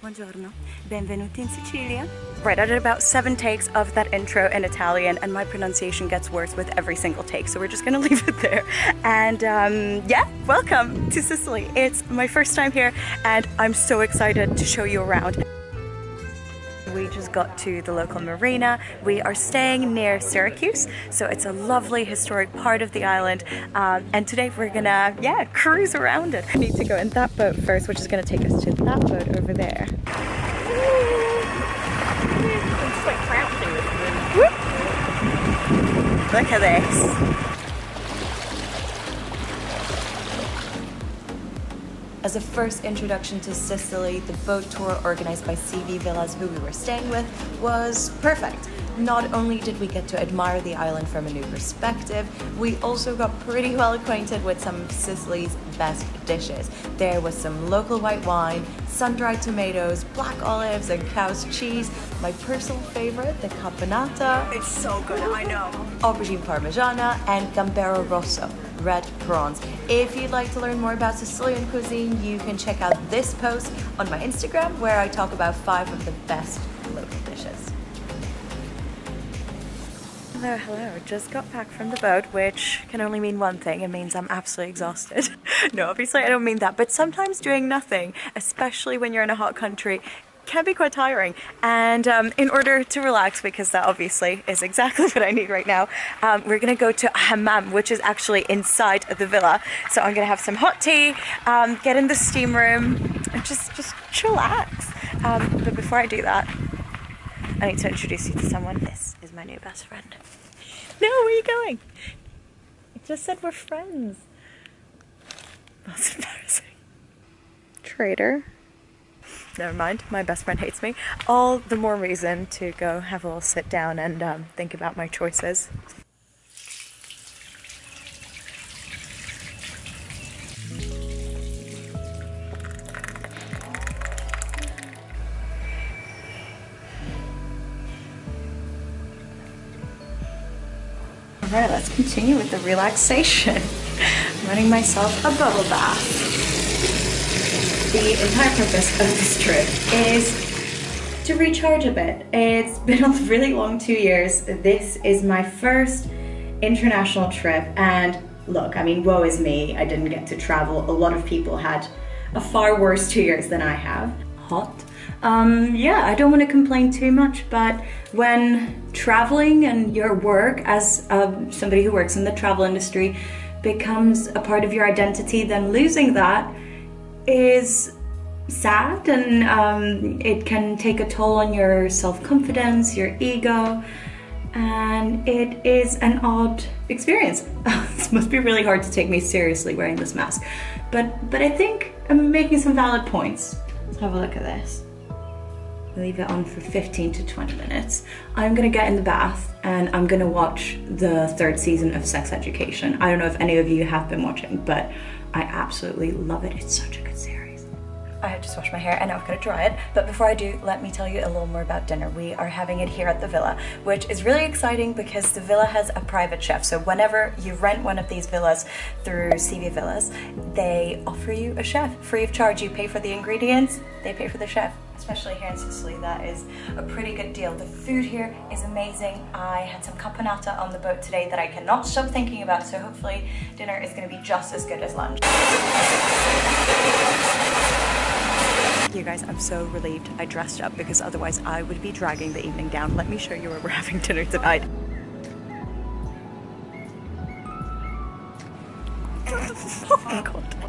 Buongiorno, benvenuti in Sicilia. Right, I did about seven takes of that intro in Italian, and my pronunciation gets worse with every single take, so we're just gonna leave it there. And um, yeah, welcome to Sicily. It's my first time here, and I'm so excited to show you around. Got to the local marina. We are staying near Syracuse, so it's a lovely historic part of the island. Um, and today we're gonna, yeah, cruise around it. We need to go in that boat first, which is gonna take us to that boat over there. Look at this. As a first introduction to Sicily, the boat tour organized by CV Villas, who we were staying with, was perfect. Not only did we get to admire the island from a new perspective, we also got pretty well acquainted with some of Sicily's best dishes. There was some local white wine, sun-dried tomatoes, black olives, and cow's cheese. My personal favorite, the caponata. It's so good, I know. Aubergine parmigiana, and gambero rosso red prawns. If you'd like to learn more about Sicilian cuisine, you can check out this post on my Instagram where I talk about five of the best Hello, hello. Just got back from the boat, which can only mean one thing. It means I'm absolutely exhausted. no, obviously I don't mean that, but sometimes doing nothing, especially when you're in a hot country, can be quite tiring. And um, in order to relax, because that obviously is exactly what I need right now, um, we're gonna go to hammam, which is actually inside the villa. So I'm gonna have some hot tea, um, get in the steam room, and just just chillax. Um, but before I do that, I need to introduce you to someone. This is my new best friend. No, where are you going? I just said we're friends. That's embarrassing. Traitor never mind, my best friend hates me. All the more reason to go have a little sit down and um, think about my choices. Alright, let's continue with the relaxation. I'm running myself a bubble bath the entire purpose of this trip is to recharge a bit. It's been a really long two years. This is my first international trip and look, I mean, woe is me. I didn't get to travel. A lot of people had a far worse two years than I have. Hot. Um, yeah, I don't want to complain too much, but when traveling and your work as uh, somebody who works in the travel industry becomes a part of your identity, then losing that is sad and um, it can take a toll on your self-confidence, your ego, and it is an odd experience. this must be really hard to take me seriously wearing this mask. But, but I think I'm making some valid points. Let's have a look at this. Leave it on for 15 to 20 minutes. I'm gonna get in the bath and I'm gonna watch the third season of Sex Education. I don't know if any of you have been watching, but I absolutely love it. It's such a good series. I had just washed my hair and now I've got to dry it. But before I do, let me tell you a little more about dinner. We are having it here at the villa, which is really exciting because the villa has a private chef. So whenever you rent one of these villas through CV Villas, they offer you a chef free of charge. You pay for the ingredients, they pay for the chef especially here in Sicily, that is a pretty good deal. The food here is amazing. I had some caponata on the boat today that I cannot stop thinking about, so hopefully dinner is gonna be just as good as lunch. You guys, I'm so relieved I dressed up because otherwise I would be dragging the evening down. Let me show you where we're having dinner tonight. oh my god.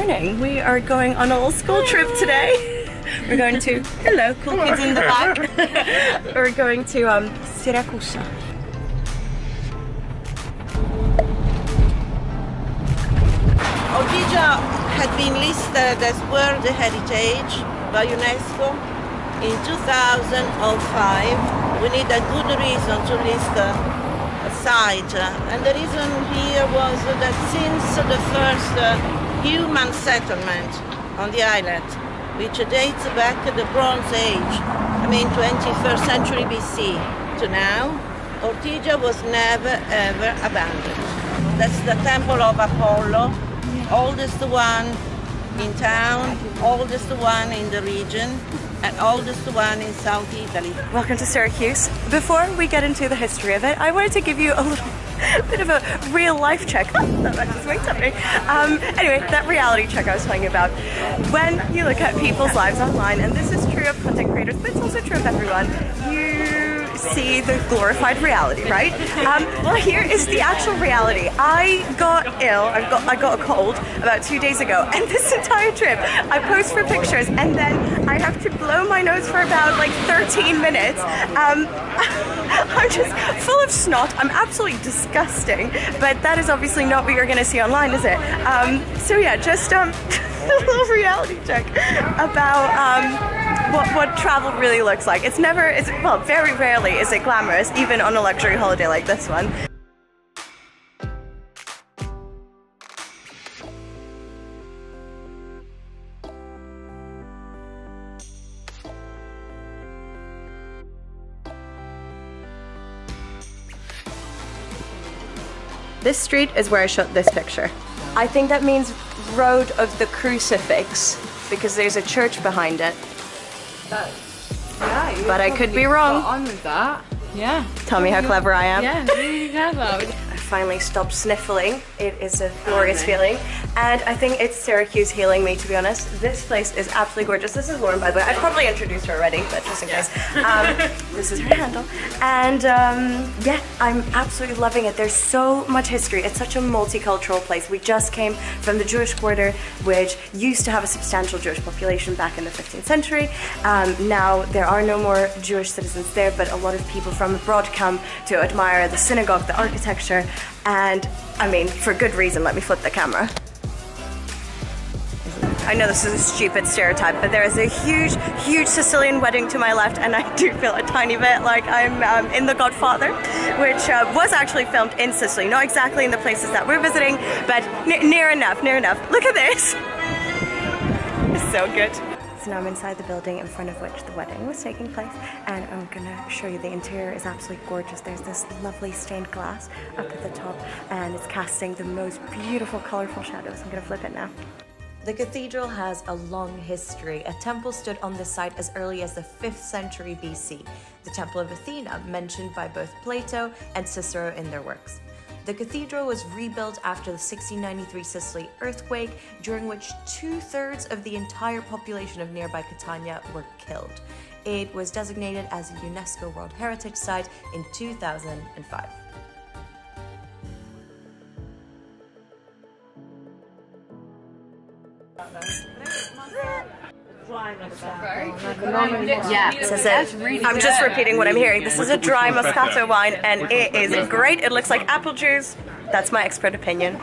Morning. We are going on a little school trip today. We're going to, hello, cool kids in the back. We're going to um, Syracuse. Had been listed as World Heritage by UNESCO in 2005 we need a good reason to list a, a site. And the reason here was that since the first uh, human settlement on the island, which dates back to the Bronze Age, I mean 21st century BC to now, Ortigia was never ever abandoned. That's the temple of Apollo, oldest one in town, oldest one in the region, and oldest one in South Italy. Welcome to Syracuse. Before we get into the history of it, I wanted to give you a little bit of a real life check. that just winked at me. Um, anyway, that reality check I was talking about. When you look at people's lives online, and this is true of content creators, but it's also true of everyone, you see the glorified reality, right? Um, well, here is the actual reality. I got ill. I got I got a cold about two days ago, and this entire trip, I pose for pictures, and then I have to blow my nose for about like 13 minutes. Um, I'm just full of snot. I'm absolutely disgusting, but that is obviously not what you're going to see online, is it? Um, so yeah, just um, a little reality check about. What, what travel really looks like. It's never, it's, well, very rarely is it glamorous, even on a luxury holiday like this one. This street is where I shot this picture. I think that means Road of the Crucifix because there's a church behind it. Yeah, But I could be wrong. On with that. Yeah. Tell me how clever I am. Yeah, really clever. Finally stopped sniffling. It is a glorious feeling. And I think it's Syracuse healing me, to be honest. This place is absolutely gorgeous. This is Lauren, by the way. I've probably introduced her already, but just in case. Um, this is her handle. And um, yeah, I'm absolutely loving it. There's so much history. It's such a multicultural place. We just came from the Jewish quarter, which used to have a substantial Jewish population back in the 15th century. Um, now there are no more Jewish citizens there, but a lot of people from abroad come to admire the synagogue, the architecture, and I mean, for good reason. Let me flip the camera. I know this is a stupid stereotype, but there is a huge, huge Sicilian wedding to my left, and I do feel a tiny bit like I'm um, in The Godfather, which uh, was actually filmed in Sicily. Not exactly in the places that we're visiting, but near enough, near enough. Look at this! It's so good. So now I'm inside the building in front of which the wedding was taking place, and I'm gonna show you the interior is absolutely gorgeous. There's this lovely stained glass up at the top, and it's casting the most beautiful, colorful shadows. I'm gonna flip it now. The cathedral has a long history. A temple stood on this site as early as the 5th century BC, the Temple of Athena, mentioned by both Plato and Cicero in their works. The cathedral was rebuilt after the 1693 Sicily earthquake, during which two thirds of the entire population of nearby Catania were killed. It was designated as a UNESCO World Heritage Site in 2005. Yeah. This is it. I'm just repeating what I'm hearing. This is a dry Moscato wine and it is great. It looks like apple juice. That's my expert opinion.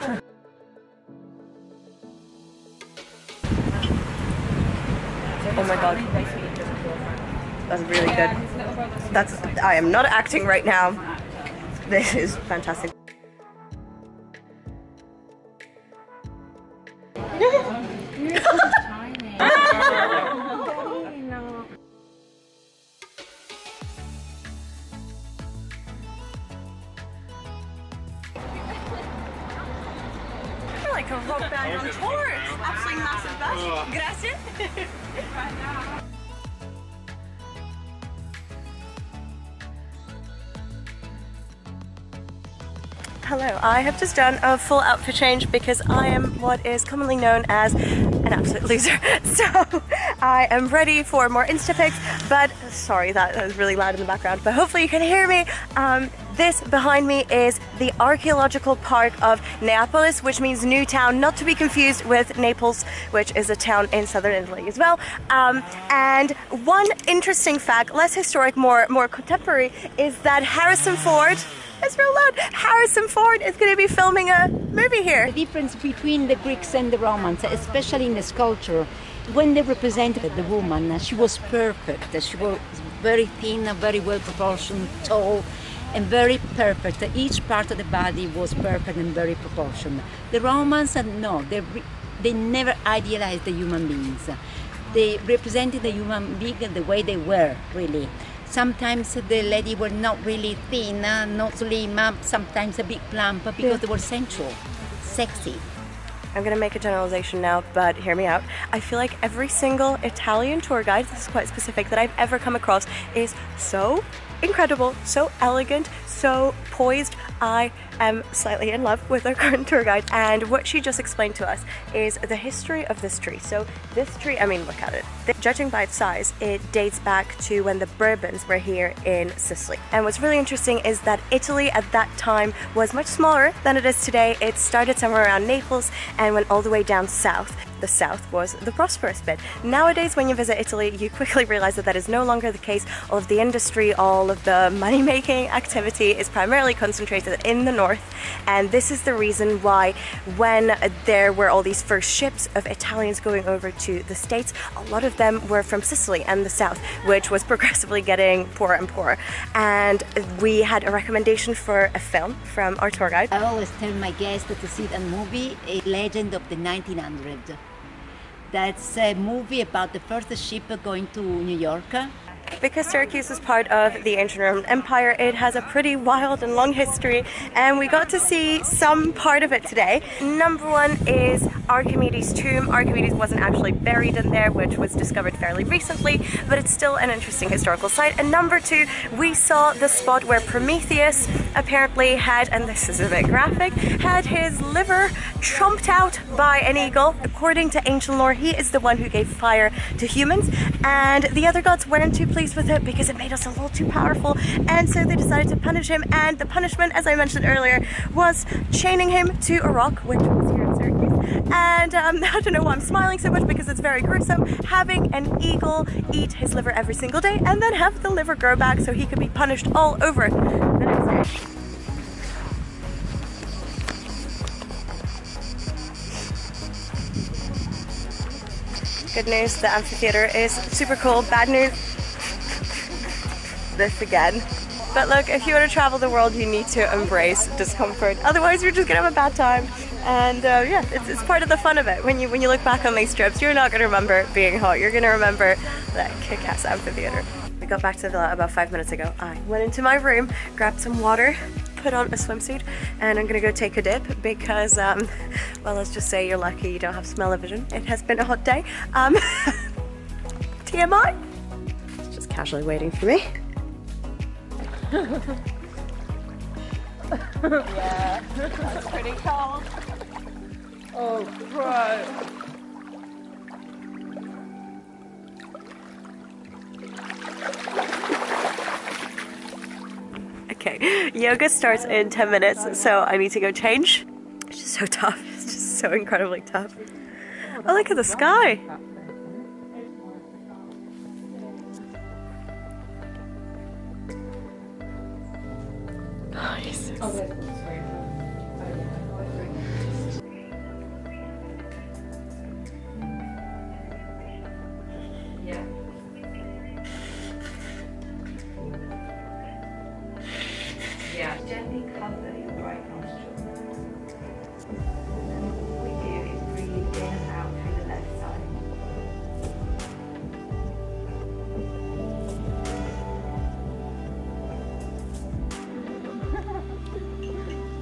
Oh my god. That's really good. That's I am not acting right now. This is fantastic. Like a rock band on tour. Absolutely massive bus. Gracias. Hello, I have just done a full outfit change because I am what is commonly known as an absolute loser. So I am ready for more Insta pics, but sorry that was really loud in the background, but hopefully you can hear me. Um, this behind me is the archaeological park of Neapolis, which means new town, not to be confused with Naples, which is a town in southern Italy as well. Um, and one interesting fact, less historic, more more contemporary, is that Harrison Ford. It's real loud. Harrison Ford is going to be filming a movie here. The difference between the Greeks and the Romans, especially in the sculpture, when they represented the woman, she was perfect. She was very thin, very well proportioned, tall, and very perfect. Each part of the body was perfect and very proportioned. The Romans, uh, no, they, they never idealized the human beings. They represented the human being the way they were, really. Sometimes the lady were not really thin, uh, not slim, uh, sometimes a bit plump because they were sensual, sexy. I'm gonna make a generalization now, but hear me out. I feel like every single Italian tour guide, this is quite specific, that I've ever come across is so incredible, so elegant, so poised. I am slightly in love with our current tour guide, and what she just explained to us is the history of this tree. So, this tree, I mean, look at it. Judging by its size, it dates back to when the Bourbons were here in Sicily. And what's really interesting is that Italy at that time was much smaller than it is today. It started somewhere around Naples and went all the way down south the south was the prosperous bit. Nowadays, when you visit Italy, you quickly realize that that is no longer the case. All of the industry, all of the money making activity is primarily concentrated in the north, and this is the reason why, when there were all these first ships of Italians going over to the States, a lot of them were from Sicily and the south, which was progressively getting poorer and poorer. And we had a recommendation for a film from our tour guide. I always tell my guests to see that movie, A Legend of the 1900. That's a movie about the first ship going to New York. Because Syracuse was part of the ancient Roman Empire, it has a pretty wild and long history, and we got to see some part of it today. Number one is Archimedes' tomb. Archimedes wasn't actually buried in there, which was discovered fairly recently, but it's still an interesting historical site. And number two, we saw the spot where Prometheus apparently had, and this is a bit graphic, had his liver chomped out by an eagle. According to ancient lore, he is the one who gave fire to humans, and the other gods weren't too pleased with it because it made us a little too powerful, and so they decided to punish him. And the punishment, as I mentioned earlier, was chaining him to a rock, which was here in Syracuse. And um, I don't know why I'm smiling so much because it's very gruesome. Having an eagle eat his liver every single day and then have the liver grow back so he could be punished all over the next day. Good news, the amphitheater is super cool. Bad news, this again. But look, if you want to travel the world, you need to embrace discomfort. Otherwise, you're just gonna have a bad time. And uh, yeah, it's, it's part of the fun of it. When you when you look back on these trips, you're not gonna remember being hot. You're gonna remember that kick-ass amphitheater. We got back to the villa about five minutes ago. I went into my room, grabbed some water, put on a swimsuit, and I'm gonna go take a dip because, um, well, let's just say you're lucky you don't have smell-o-vision. It has been a hot day. Um, TMI. Just casually waiting for me. Yeah, that's pretty cold. Oh, bro. Okay, yoga starts in 10 minutes, so I need to go change. It's just so tough. It's just so incredibly tough. Oh, look at the sky.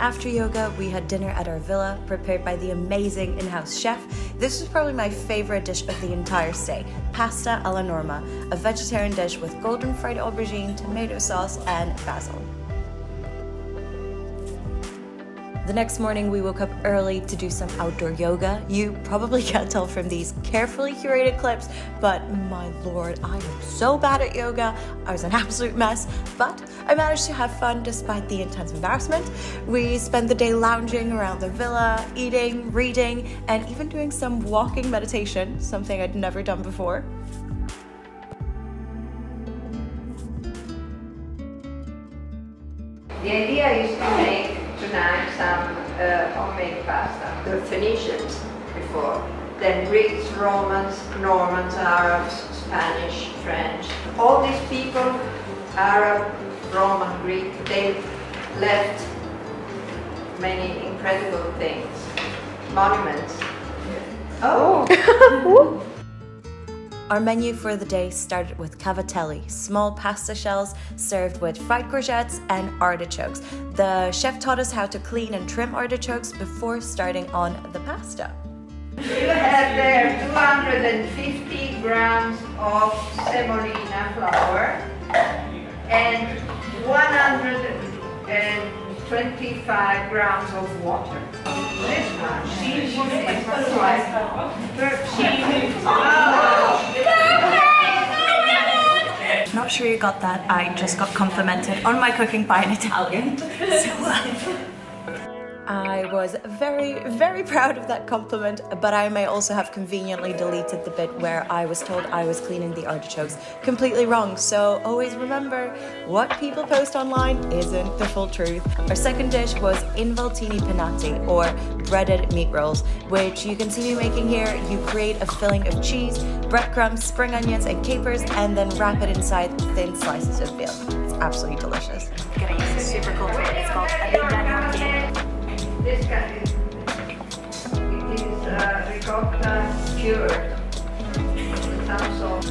After yoga, we had dinner at our villa, prepared by the amazing in house chef. This was probably my favorite dish of the entire stay pasta alla norma, a vegetarian dish with golden fried aubergine, tomato sauce, and basil. The next morning, we woke up early to do some outdoor yoga. You probably can't tell from these carefully curated clips, but my lord, I am so bad at yoga. I was an absolute mess, but I managed to have fun despite the intense embarrassment. We spent the day lounging around the villa, eating, reading, and even doing some walking meditation, something I'd never done before. The idea is to make tonight some uh, homemade pasta. The Phoenicians before then Greeks, Romans, Normans, Arabs, Spanish, French. All these people, Arab, Roman, Greek, they left many incredible things, monuments. Oh! Our menu for the day started with cavatelli, small pasta shells served with fried courgettes and artichokes. The chef taught us how to clean and trim artichokes before starting on the pasta. You have there 250 grams of semolina flour and 125 grams of water. This much. Not sure you got that. I just got complimented on my cooking by an Italian. So, uh, I was very, very proud of that compliment, but I may also have conveniently deleted the bit where I was told I was cleaning the artichokes completely wrong. So always remember what people post online isn't the full truth. Our second dish was involtini panati, or breaded meat rolls, which you can see me making here. You create a filling of cheese, breadcrumbs, spring onions, and capers, and then wrap it inside thin slices of veal. It's absolutely delicious. Gonna use super cool. It's called This is, it is uh, ricotta cured. Some salt.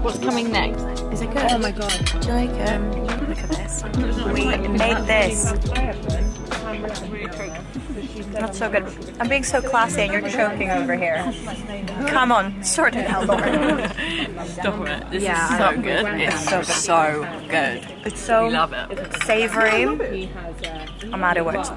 What's coming next? Is it good? Oh my god. Do you like it? Look at this. We made this. Not so good. I'm being so classy and you're choking over here. Come on, sort it out, Lauren. Stop it. This Yeah, is so good. It's so, so good. It's so We love it. savory. Uh, I'm out of words.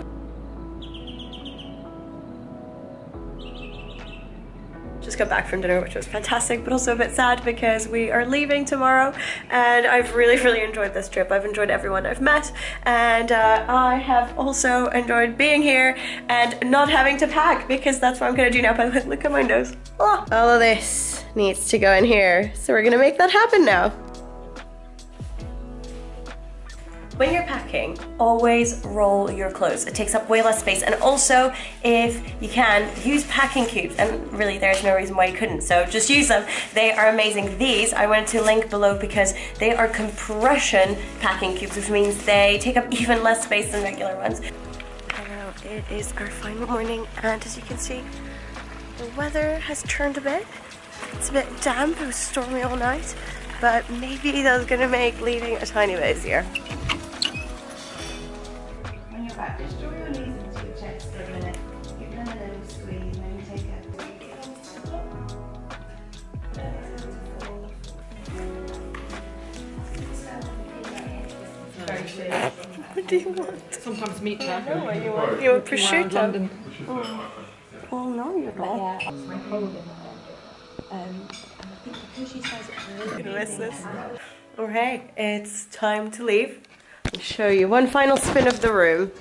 Got back from dinner, which was fantastic, but also a bit sad because we are leaving tomorrow. And I've really, really enjoyed this trip. I've enjoyed everyone I've met, and uh, I have also enjoyed being here and not having to pack because that's what I'm gonna do now. But look, at my nose. Oh, all of this needs to go in here, so we're gonna make that happen now. When you're packing, always roll your clothes. It takes up way less space. And also, if you can, use packing cubes. And really, there's no reason why you couldn't. So just use them. They are amazing. These I wanted to link below because they are compression packing cubes, which means they take up even less space than regular ones. Hello, it is our final morning. And as you can see, the weather has turned a bit. It's a bit damp. It was stormy all night. But maybe that's gonna make leaving a tiny bit easier. do you want? Sometimes meat taco. You want, you want prosciutto? London. Well, no, you're not. You miss this. Okay, it's time to leave. I'll show you one final spin of the room.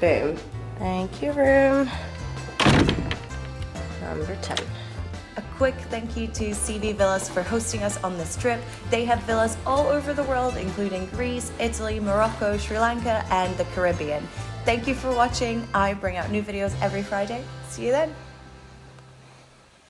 Boom. Thank you, room. Number 10. A quick thank you to CV Villas for hosting us on this trip. They have villas all over the world, including Greece, Italy, Morocco, Sri Lanka, and the Caribbean. Thank you for watching. I bring out new videos every Friday. See you then.